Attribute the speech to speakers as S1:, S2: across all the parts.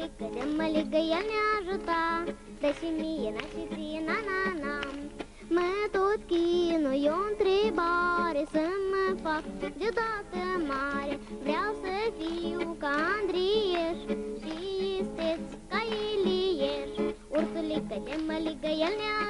S1: măligă, de măligă, el ne ajuta Dă și mie, na și ție, na, na, na. Mă tot chinu, e o întrebare Să mă fac. Deodată mare Vreau să fiu ca Andrieș Și isteț ca Ilieș Ursulică, de măligă, el ne ajuta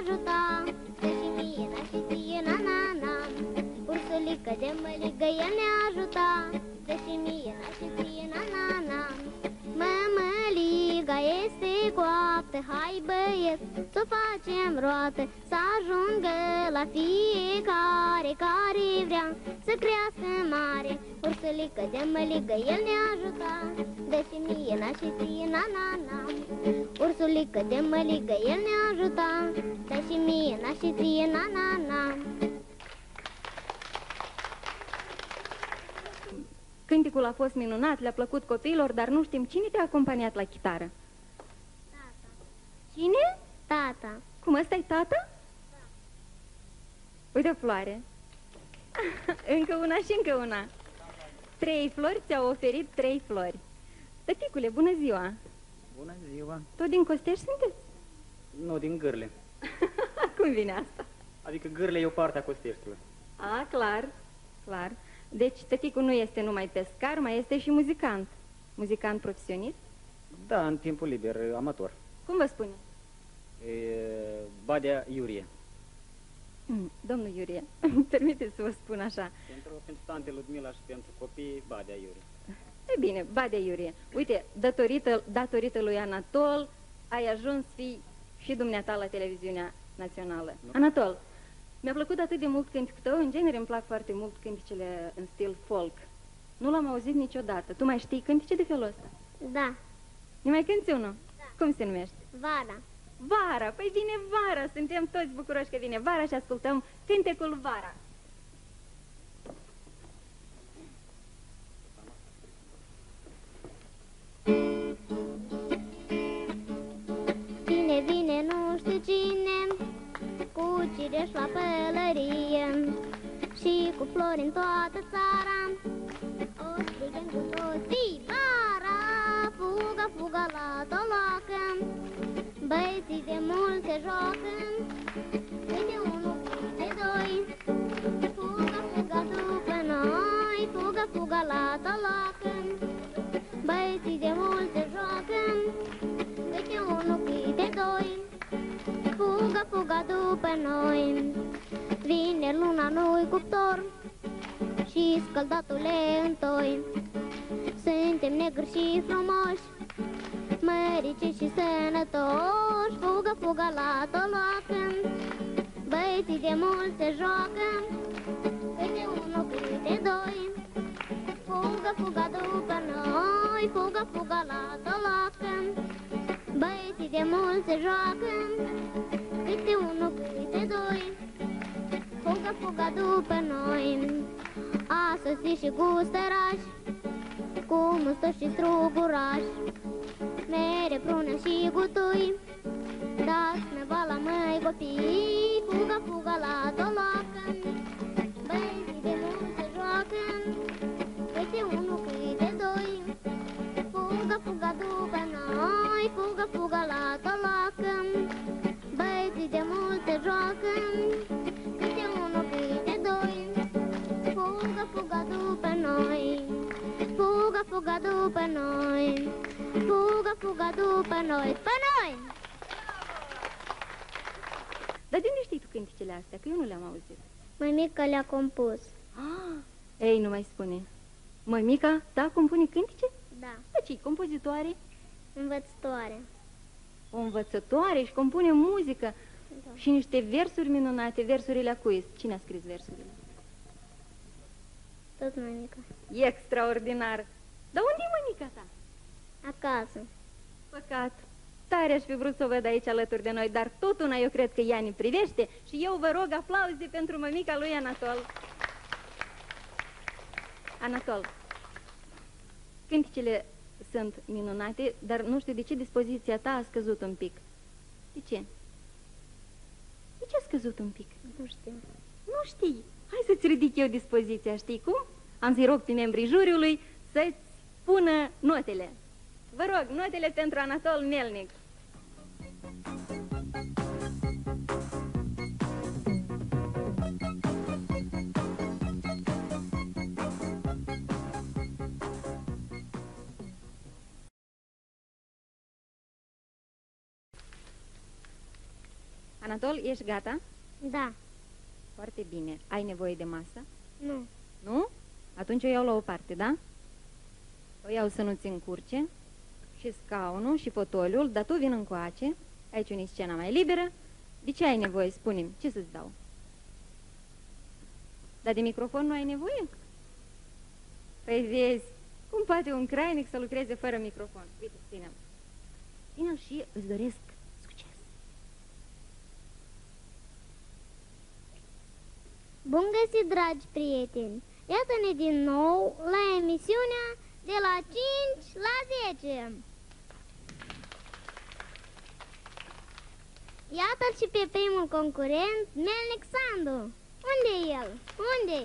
S1: este coaptă, hai băieți, să facem roată, să ajungă la fiecare care vrea să crească mare. Ursulică de măligă, el ne ajuta, dă și mie, na și ție, na, na, na. Ursulică de măligă, el ne ajuta, dă și mie, na și ție, na, na, na.
S2: Cânticul a fost minunat, le-a plăcut copiilor, dar nu știm cine te-a acompaniat la chitară.
S1: Tata.
S2: Cine?
S1: Tata.
S2: Cum ăsta e tata?
S1: Da.
S2: Uite o floare. încă una și încă una. Trei flori ți-au oferit trei flori. Tăticule, bună ziua!
S3: Bună ziua!
S2: Tot din Costești sunteți?
S3: Nu, din Gârle.
S2: Cum vine asta?
S3: Adică Gârle e o parte a Costeștilor.
S2: A, clar, clar. Deci tăticul nu este numai pescar, mai este și muzicant. Muzicant profesionist?
S3: Da, în timpul liber, amator.
S2: Cum vă spune?
S3: E, Badea Iurie.
S2: Mm, Domnul Iurie, permiteți să vă spun așa.
S3: Pentru, pentru tante Ludmila și pentru copii, Badea Iurie.
S2: E bine, Badea Iurie. Uite, datorită, datorită lui Anatol, ai ajuns fi și dumneata la televiziunea națională.
S3: Nu.
S2: Anatol, mi-a plăcut atât de mult cânticul tău, în genere îmi plac foarte mult cânticele în stil folk. Nu l-am auzit niciodată. Tu mai știi cântice de felul ăsta?
S1: Da.
S2: Ne mai cânti unul?
S1: Da.
S2: Cum se numește?
S1: Vara.
S2: Vara! Păi vine vara! Suntem toți bucuroși că vine vara și ascultăm cântecul Vara.
S1: Vine, vine, nu știu cine Cu cireș la pălărie Și cu flori în toată țara O strigăm cu toții Vara, fuga, fuga la tolocă Băieții de mult se joacă Câte unul, câte doi. Fuga, fuga după noi Fuga, fuga la tolocă Băieții de mult se joacă Câte unul, câte doi. Fuga, fuga după noi Vine luna, nu-i cuptor Și scăldatul e întoi Suntem negri și frumoși Mărici și sănătoși. Fuga, fuga la toloacă. Băieții de mult se joacă Câte unul, câte doi. Fuga, fuga după noi Fuga, fuga la toloacă. Băieții de mult se joacă Câte unul, câte doi. Fuga, fuga după noi A sosit și gustăraș Cu mustă și struguraș Mere prună și gutui Dați nevala măi copii Fuga, fuga la toloacă Băieții de mult se joacă Câte unul, câte doi. Fuga, fuga după noi Fuga, fuga la toloacă Băieții de mult se joacă Câte unul, câte doi. Fuga, fuga după noi Fuga, fuga după noi Fuga, fuga după noi Pe noi!
S2: Dar de unde știi tu cânticele astea? Că eu nu le-am auzit.
S1: Mămica le-a compus
S2: Ah, ei, nu mai spune. Mămica, da, compune cântice?
S1: Da,
S2: Da, ce compozitoare?
S1: învățătoare
S2: O învățătoare și compune muzică
S1: Da.
S2: și niște versuri minunate. Versurile a cui? Cine a scris versurile?
S1: Tot mămica
S2: E extraordinar. Dar unde e mămica ta?
S1: Acasă
S2: Păcat. Tare aș fi vrut să o văd aici alături de noi, dar tot una eu cred că ea ne privește și eu vă rog aplauze pentru mămica lui Anatol. Anatol, cânticele sunt minunate, dar nu știu de ce dispoziția ta a scăzut un pic. De ce? De ce a scăzut un pic?
S1: Nu știu
S2: Nu știi. Hai să-ți ridic eu dispoziția, știi cum? Am să-i rog pe membrii juriului să-ți pună notele. Vă rog, notele pentru Anatol Melnic. Anatol, ești gata?
S1: Da.
S2: Foarte bine. Ai nevoie de masă?
S1: Nu.
S2: Nu? Atunci o iau la o parte, da? O iau să nu-ți încurce și scaunul și fotoliul, dar tu vin încoace, aici unii scena mai liberă. De ce ai nevoie, spune ce să-ți dau? Dar de microfon nu ai nevoie? Păi vezi, cum poate un crainic să lucreze fără microfon? Uite, ține-l. Ține-l și îți doresc succes.
S1: Bun găsit, dragi prieteni! Iată-ne din nou la emisiunea de la 5 la 10. Iată-l și pe primul concurent, Melnic Sandu. unde e el? unde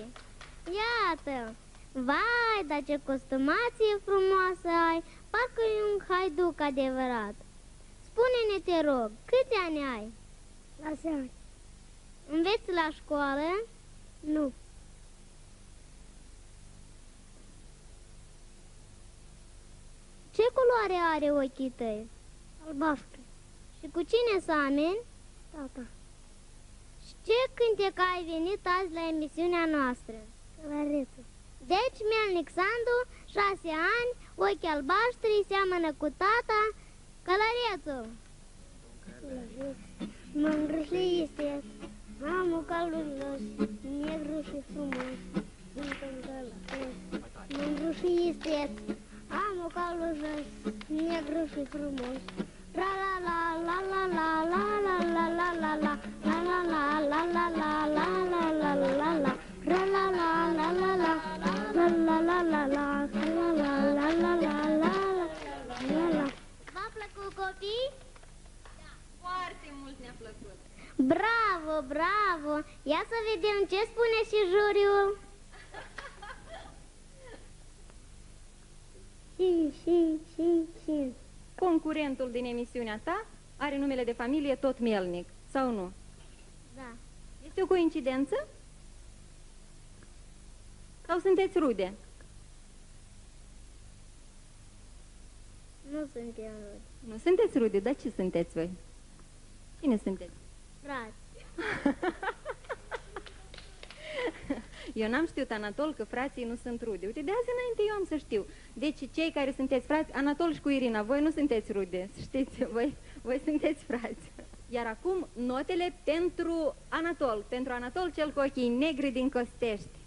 S1: Iată! Vai, dar ce costumație frumoasă ai! Parcă e un haiduc adevărat. Spune-ne, te rog, câți ani ai?
S4: La ani.
S1: Înveți la școală?
S4: Nu.
S1: Ce culoare are ochii tăi?
S4: Albastru.
S1: Și cu cine să ameni?
S4: Tata.
S1: Și ce cântec ai venit azi la emisiunea noastră?
S4: Călărețul.
S1: Deci, Melnic Sandu, șase ani, ochi albaștri, seamănă cu tata, călărețul.
S4: Mă îngrășește. Am o calul negru și frumos. Sunt în călăreț. Mă îngrășește. Am o calul negru și frumos
S1: copii?
S2: Foarte mult ne-a.
S1: Bravo, bravo! Ia să vedem ce spune și juriul.
S4: și, și, și, și.
S2: Concurentul din emisiunea ta are numele de familie tot Melnic, sau nu?
S1: Da.
S2: Este o coincidență? Sau sunteți rude?
S1: Nu suntem rude.
S2: Nu sunteți rude, dar ce sunteți voi? Cine sunteți?
S1: Frați.
S2: Eu n-am știut, Anatol, că frații nu sunt rude. Uite, de azi înainte eu am să știu. Deci cei care sunteți frați, Anatol și cu Irina, voi nu sunteți rude, știți, voi, voi sunteți frați. Iar acum notele pentru Anatol, pentru Anatol cel cu ochii negri din Costești.